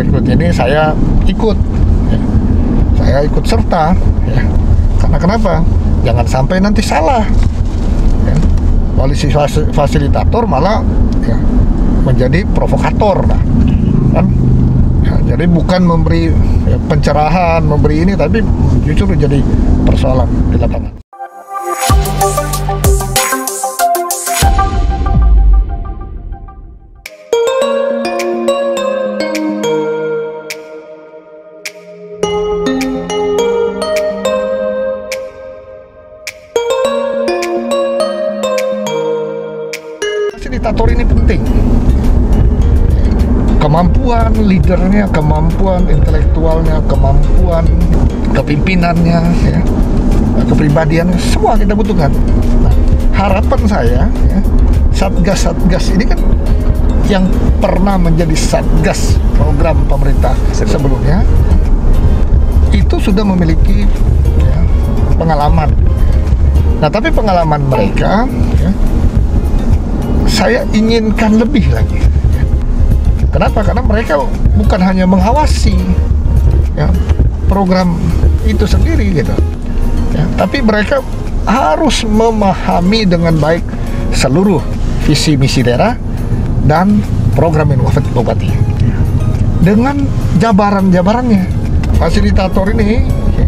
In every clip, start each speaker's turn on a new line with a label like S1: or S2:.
S1: rekrut ini saya ikut ya. saya ikut serta ya. karena kenapa jangan sampai nanti salah ya. polisi fas- fasilitator malah ya, menjadi provokator nah. kan Ya, jadi bukan memberi ya, pencerahan memberi ini tapi justru jadi persoalan di lapangan fasilitator ini penting kemampuan leadernya, kemampuan intelektualnya, kemampuan kepimpinannya, ya, kepribadiannya, semua kita butuhkan. Nah, harapan saya, ya, satgas-satgas ini kan yang pernah menjadi satgas program pemerintah sebelumnya itu sudah memiliki ya, pengalaman. Nah, tapi pengalaman mereka, saya inginkan lebih lagi. Kenapa? Karena mereka bukan hanya mengawasi ya, program itu sendiri gitu, ya, tapi mereka harus memahami dengan baik seluruh visi misi daerah dan program inovatif bupati dengan jabaran-jabarannya. Fasilitator ini ya,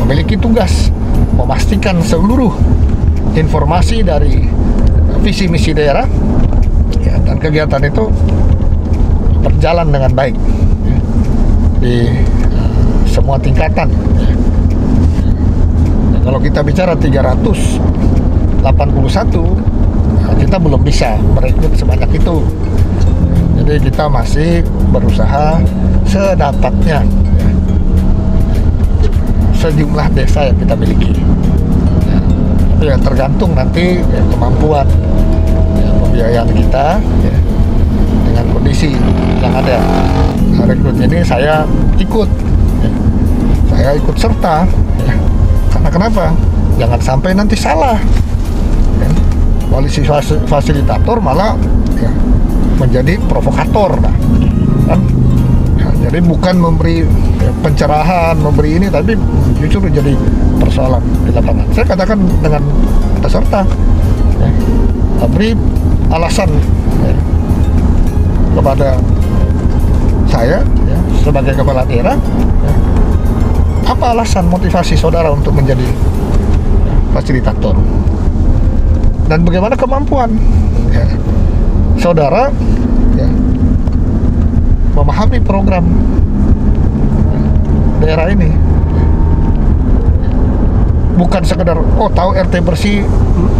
S1: memiliki tugas memastikan seluruh informasi dari visi misi daerah ya, dan kegiatan itu berjalan dengan baik ya, di uh, semua tingkatan. ya. Kalau kita bicara 381, nah, kita belum bisa merekrut sebanyak itu. Jadi kita masih berusaha sedapatnya ya, sejumlah desa yang kita miliki. Ya, ya tergantung nanti ya, kemampuan ya, pembiayaan kita ya, dengan kondisi yang ada. Nah, rekrut ini saya ikut, ya. saya ikut serta, ya. karena kenapa? Jangan sampai nanti salah. Ya. Polisi fas- fasilitator malah ya, menjadi provokator, nah. kan? Ya, jadi bukan memberi ya, pencerahan, memberi ini, tapi justru jadi persoalan di lapangan. Saya katakan dengan peserta, ya, beri alasan ya, kepada saya ya, sebagai kepala daerah ya, apa alasan motivasi saudara untuk menjadi fasilitator? Dan bagaimana kemampuan? Ya, saudara ya, memahami program daerah ini. Bukan sekedar oh tahu RT bersih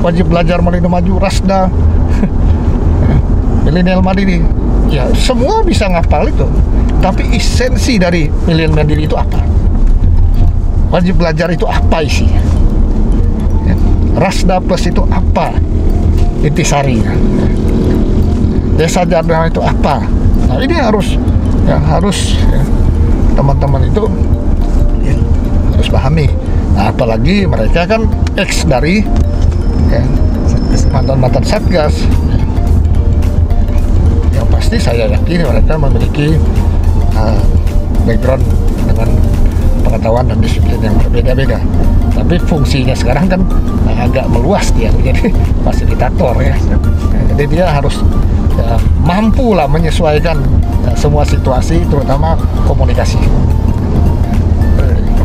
S1: wajib belajar Malino Maju Rasda milenial mandiri ya semua bisa ngapal itu. Tapi esensi dari milenial mandiri itu apa? Wajib belajar itu apa isinya ya. Rasda plus itu apa? Intisarinya desa jadwal itu apa? Nah ini harus ya harus ya, teman-teman itu ya, harus pahami. Nah, apalagi mereka kan ex dari ya, mantan-mantan satgas ya yang pasti saya yakin mereka memiliki uh, background dengan pengetahuan dan disiplin yang berbeda-beda. Tapi fungsinya sekarang kan agak meluas dia menjadi fasilitator ya. Jadi dia harus ya, mampu lah menyesuaikan ya, semua situasi, terutama komunikasi.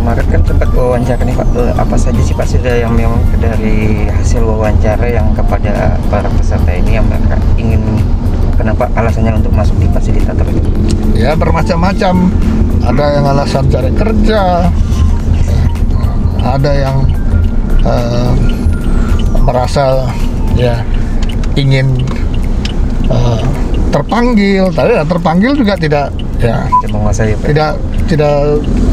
S2: Kemarin kan sempat wawancara nih Pak, Eh, apa saja sih Pak sudah yang memang dari hasil wawancara yang kepada para peserta ini yang mereka ingin kenapa alasannya untuk masuk di fasilitator itu?
S1: Ya bermacam-macam. Ada yang alasan cari kerja, ada yang eh, merasa ya ingin eh, terpanggil, tapi ya, terpanggil juga tidak ya
S2: menguasai Pak.
S1: tidak tidak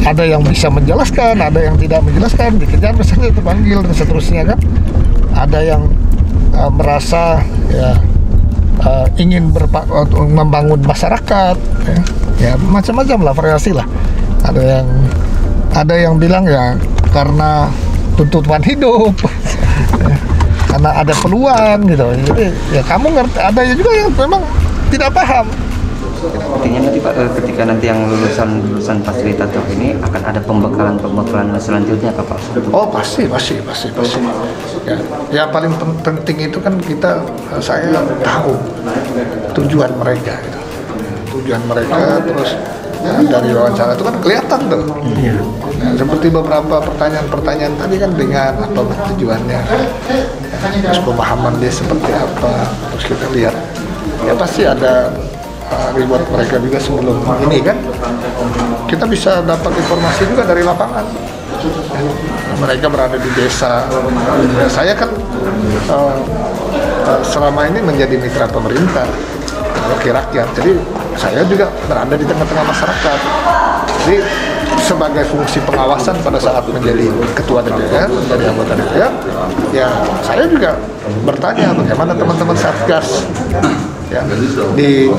S1: ada yang bisa menjelaskan, ada yang tidak menjelaskan, dikejar misalnya terpanggil dan seterusnya kan. Ada yang uh, merasa ya uh, ingin berpa- membangun masyarakat, ya, ya macam-macam lah variasi lah. Ada yang ada yang bilang ya karena tuntutan hidup, ya, karena ada peluang gitu. Jadi ya kamu ngerti, ada juga yang memang tidak paham
S2: Artinya nanti Pak eh, ketika nanti yang lulusan lulusan fasilitator ini akan ada pembekalan pembekalan selanjutnya Kak Pak?
S1: Oh pasti, pasti, pasti, pasti. Ya, ya paling pen- penting itu kan kita, eh, saya tahu tujuan mereka. Gitu. Tujuan mereka, terus ya, dari wawancara itu kan kelihatan tuh. Nah, seperti beberapa pertanyaan-pertanyaan tadi kan dengan apa tujuannya, ya, terus pemahaman dia seperti apa, terus kita lihat. Ya pasti ada uh, reward mereka juga sebelum ini kan. Kita bisa dapat informasi juga dari lapangan mereka berada di desa. Ya, saya kan eh, eh, selama ini menjadi mitra pemerintah, wakil rakyat. Jadi saya juga berada di tengah-tengah masyarakat. Jadi sebagai fungsi pengawasan pada saat menjadi ketua DPR, menjadi anggota DPR, ya saya juga bertanya bagaimana teman-teman satgas ya di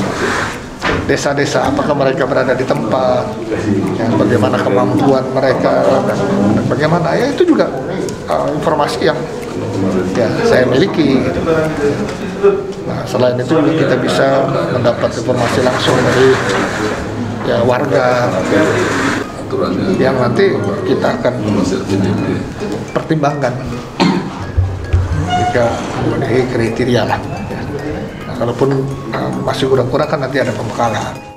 S1: desa-desa apakah mereka berada di tempat ya, bagaimana kemampuan mereka dan, bagaimana ya itu juga uh, informasi yang ya saya miliki. Nah, selain itu kita bisa mendapat informasi langsung dari ya warga yang nanti kita akan pertimbangkan jika memenuhi kriteria lah. Ya. Nah, kalaupun uh, masih kurang-kurang kan nanti ada pembekalan.